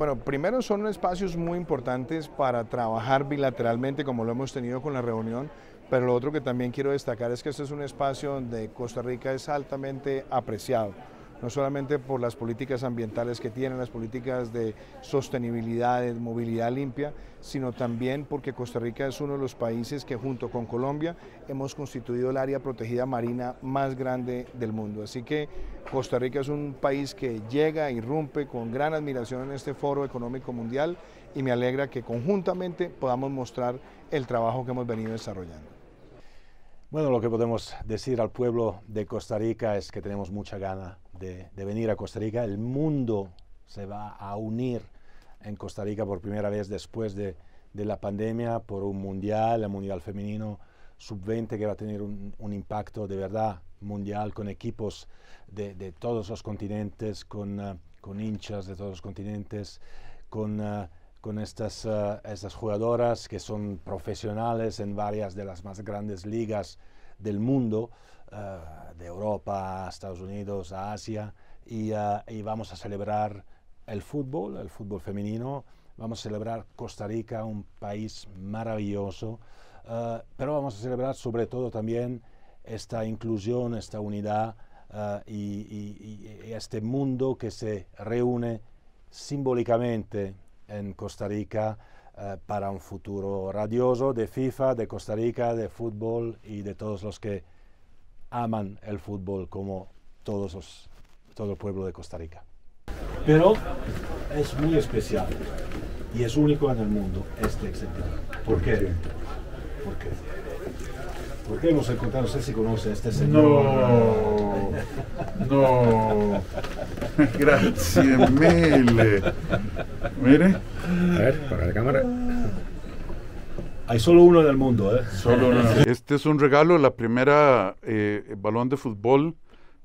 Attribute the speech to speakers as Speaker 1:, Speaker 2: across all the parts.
Speaker 1: Bueno, primero son espacios muy importantes para trabajar bilateralmente como lo hemos tenido con la reunión, pero lo otro que también quiero destacar es que este es un espacio donde Costa Rica es altamente apreciado no solamente por las políticas ambientales que tienen, las políticas de sostenibilidad, de movilidad limpia, sino también porque Costa Rica es uno de los países que junto con Colombia hemos constituido el área protegida marina más grande del mundo. Así que Costa Rica es un país que llega, irrumpe con gran admiración en este foro económico mundial y me alegra que conjuntamente podamos mostrar el trabajo que hemos venido desarrollando.
Speaker 2: Bueno, lo que podemos decir al pueblo de Costa Rica es que tenemos mucha gana de, venir a Costa Rica. El mundo se va a unir en Costa Rica por primera vez después de, la pandemia por un mundial, el mundial femenino sub-20 que va a tener un, impacto de verdad mundial con equipos de, todos los continentes, con, uh, con, hinchas de todos los continentes, con... Uh, con estas, eh, estas jugadoras que son profesionales en varias de las más grandes ligas del mundo, eh, de Europa, Estados Unidos, Asia, y, eh, y, vamos a celebrar el fútbol, el fútbol femenino, vamos a celebrar Costa Rica, un país maravilloso, pero vamos a celebrar sobre todo también esta inclusión, esta unidad y, este mundo que se reúne simbólicamente en Costa Rica eh, para un futuro radioso de FIFA, de Costa Rica, de fútbol y de todos los que aman el fútbol como todos los, todo el pueblo de Costa Rica. Pero es muy especial y es único en el mundo este excepción. ¿Por qué? ¿Por qué? Porque hemos encontrado, no sé si conoce a este señor.
Speaker 3: No, no. Gracias mille. Mire.
Speaker 2: A ver, para la cámara. Hay solo uno en el mundo, ¿eh?
Speaker 3: Solo uno. Este es un regalo, la primera eh, balón de fútbol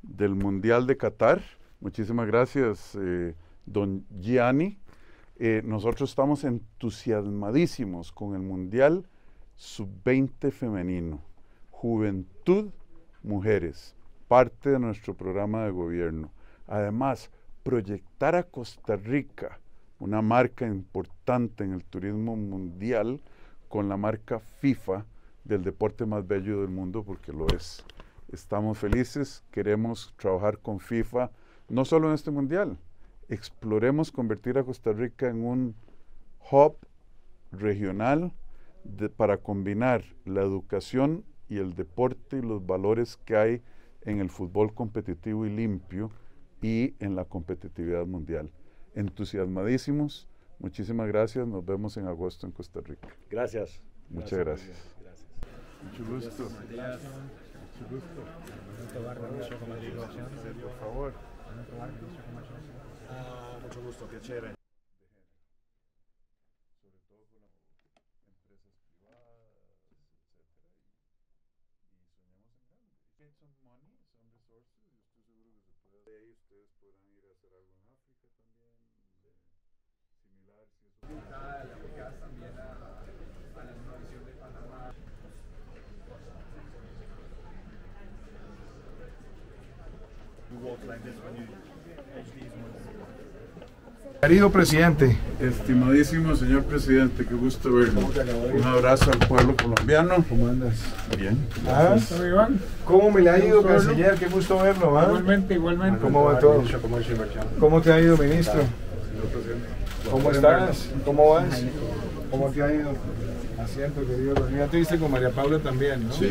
Speaker 3: del Mundial de Qatar. Muchísimas gracias, eh, don Gianni. Eh, nosotros estamos entusiasmadísimos con el Mundial Sub-20 femenino. Juventud Mujeres, parte de nuestro programa de gobierno. Además, proyectar a Costa Rica, una marca importante en el turismo mundial, con la marca FIFA del deporte más bello del mundo, porque lo es. Estamos felices, queremos trabajar con FIFA, no solo en este mundial, exploremos convertir a Costa Rica en un hub regional para combinar la educación y el deporte y los valores que hay en el fútbol competitivo y limpio y en la competitividad mundial. Entusiasmadísimos. Muchísimas gracias. Nos vemos en agosto en Costa Rica.
Speaker 2: Gracias.
Speaker 3: Muchas gracias. Mucho gusto. Mucho gusto. Por favor.
Speaker 2: mucho gusto, piacere.
Speaker 3: some money, some resources, yo estoy seguro que se puede. De ahí ustedes podrán ir a hacer algo
Speaker 1: Querido presidente.
Speaker 3: Estimadísimo señor presidente, qué gusto verlo. Un abrazo al pueblo colombiano.
Speaker 1: ¿Cómo andas?
Speaker 3: Bien.
Speaker 1: ¿Ah? ¿Cómo me le ha ido, canciller? Qué gusto verlo.
Speaker 4: ¿ah? Igualmente, igualmente.
Speaker 1: ¿Cómo va todo? ¿Cómo te ha ido, ministro? ¿Cómo estás? ¿Cómo vas? ¿Cómo te ha ido? Asiento, querido. Ya te viste con María Paula también, ¿no? Sí.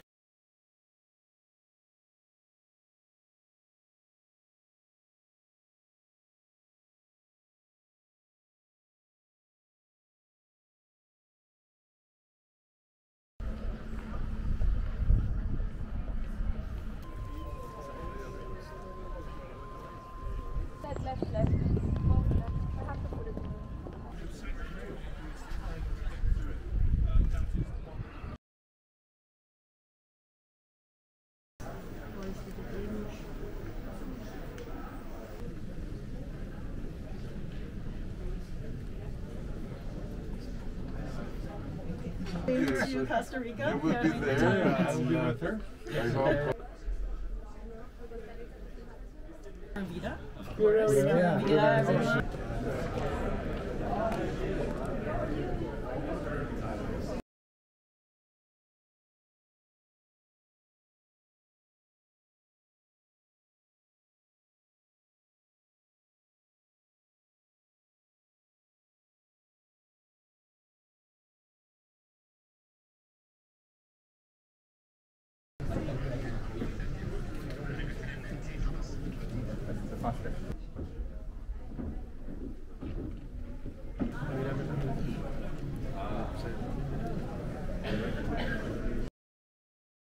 Speaker 5: To Costa Rica.
Speaker 3: You will be there. I will be with her. I hope.
Speaker 5: Vida. Vida. faster